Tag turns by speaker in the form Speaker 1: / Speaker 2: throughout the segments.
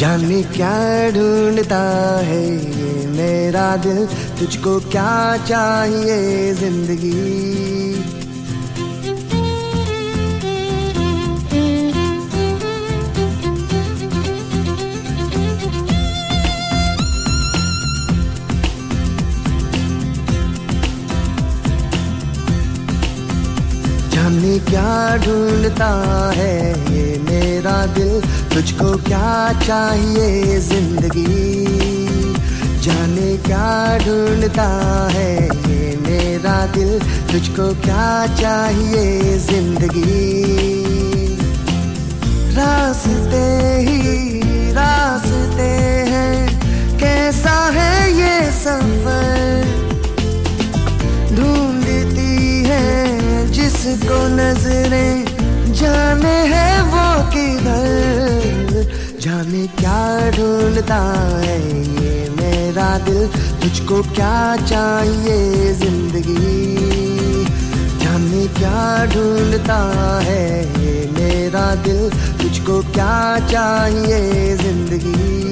Speaker 1: जाने क्या ढूंढता है ये मेरा दिल? तुझको क्या चाहिए ज़िंदगी? जाने क्या ढूंढता है ये मेरा दिल? तुझको क्या चाहिए ज़िंदगी? जाने क्या ढूंढता है ये मेरा दिल? तुझको क्या चाहिए ज़िंदगी? रास्ते ही जिसको नज़रें जाने है वो किधर? जाने क्या ढूंढता है ये मेरा दिल? तुझको क्या चाहिए ज़िंदगी? जाने क्या ढूंढता है ये मेरा दिल? तुझको क्या चाहिए ज़िंदगी?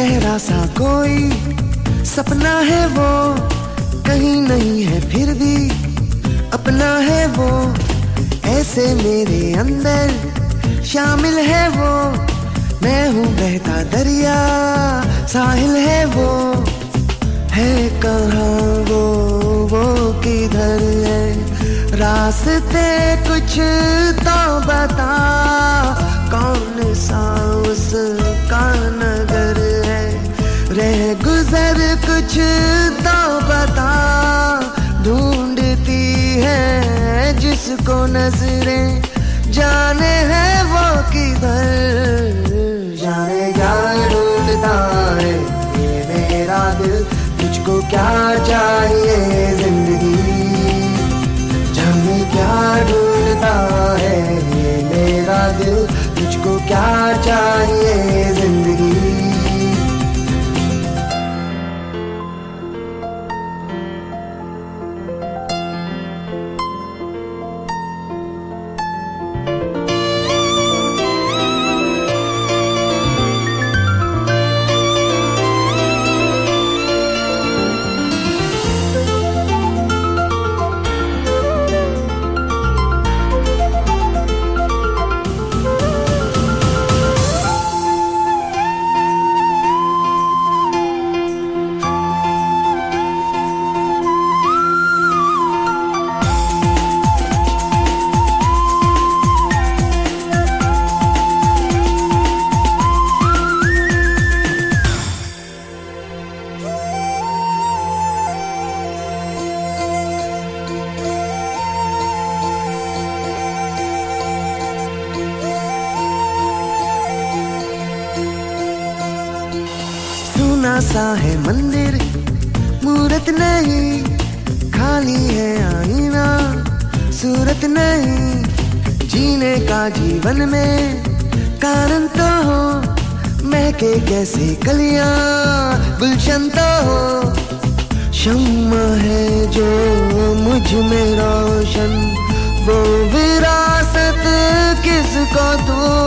Speaker 1: चेहरा सा कोई, सपना है वो, कहीं नहीं है फिर भी। अपना है वो, ऐसे मेरे अंदर, शामिल है वो। मैं हूँ बहता दरिया, साहिल है वो। है कहाँ वो वो किधर है? रास्ते कुछ तो बता, कौन सा जिसको नज़रें जाने हैं वो किधर? जाने क्या ढूंढता है, ये मेरा दिल, तुझको क्या चाहिए ज़िंदगी? सुना सा है मंदिर, मूरत नहीं, खाली है आईना। सूरत नहीं, जीने का जीवन में कारण तो हो, महके कैसे कलियाँ, गुलशन तो हो। शम्मा है जो मुझमें रोशन, वो विरासत किसको दो?